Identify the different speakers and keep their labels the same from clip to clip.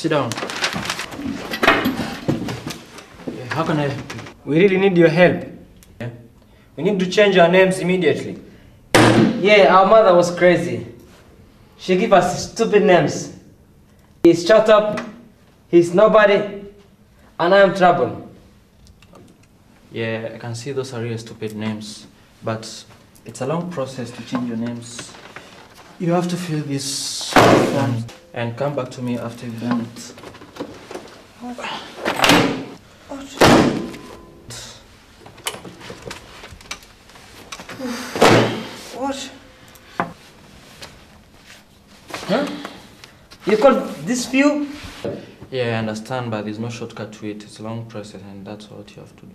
Speaker 1: Sit down. Yeah, how can I help you?
Speaker 2: We really need your help.
Speaker 1: Yeah?
Speaker 2: We need to change our names immediately. Yeah, our mother was crazy. She gave us stupid names. He's shut up, he's nobody, and I'm trouble.
Speaker 1: Yeah, I can see those are really stupid names, but it's a long process to change your names. You have to fill this form and come back to me after you've done it.
Speaker 2: What? Huh? You call this few?
Speaker 1: Yeah, I understand, but there's no shortcut to it. It's a long process, and that's what you have to do.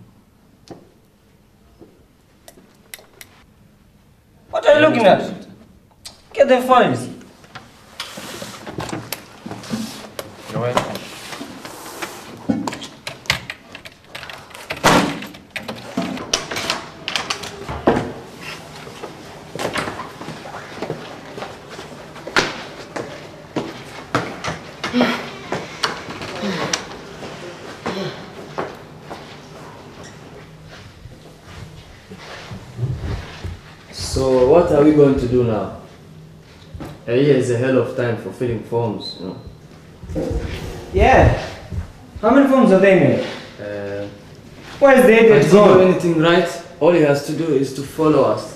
Speaker 2: What are you looking at? Get the files.
Speaker 1: You're welcome.
Speaker 3: So what are we going to do now? A year is a hell of time for filling forms, you know.
Speaker 2: Yeah. How many forms are they made?
Speaker 3: Uh,
Speaker 2: Where's the idiot
Speaker 3: he do anything right, all he has to do is to follow us.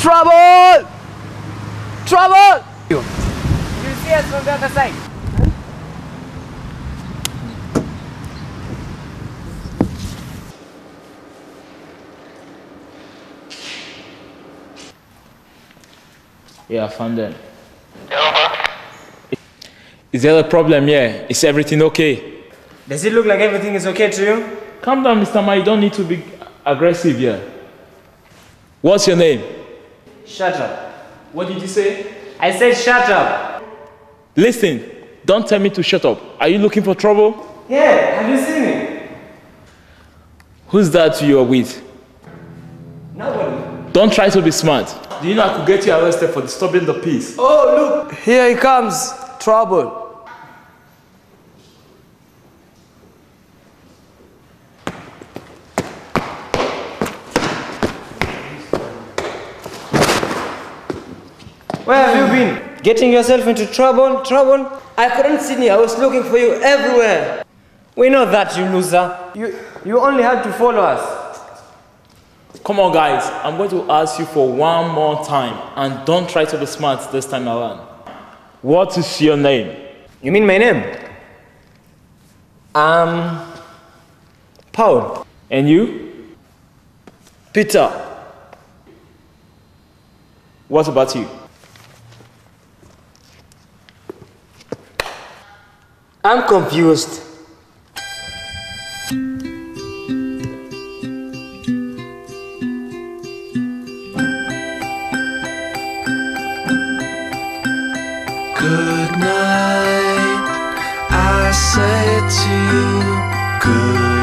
Speaker 2: Trouble! Trouble! Trouble! You see us from the other side.
Speaker 4: Yeah, I found them. Uh-huh. Is there a problem Yeah. Is everything okay?
Speaker 2: Does it look like everything is okay to you?
Speaker 4: Calm down, Mr. Ma. You don't need to be aggressive here. What's your name?
Speaker 2: Shut up.
Speaker 4: What did you say?
Speaker 2: I said shut up.
Speaker 4: Listen, don't tell me to shut up. Are you looking for trouble?
Speaker 2: Yeah, have you seen me?
Speaker 4: Who's that you are with?
Speaker 2: Nobody.
Speaker 4: Don't try to be smart. Do you know I could get you arrested for disturbing the peace?
Speaker 2: Oh, look, here he comes. Trouble. Where have you been? Getting yourself into trouble? Trouble? I couldn't see you. I was looking for you everywhere. We know that, you loser. You, you only had to follow us.
Speaker 4: Come on, guys. I'm going to ask you for one more time. And don't try to be smart this time around. What is your name?
Speaker 2: You mean my name? Um, Paul.
Speaker 4: And you?
Speaker 2: Peter.
Speaker 4: What about you?
Speaker 2: I'm confused.
Speaker 5: Good night, I say to you, good